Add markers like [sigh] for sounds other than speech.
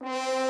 you [laughs]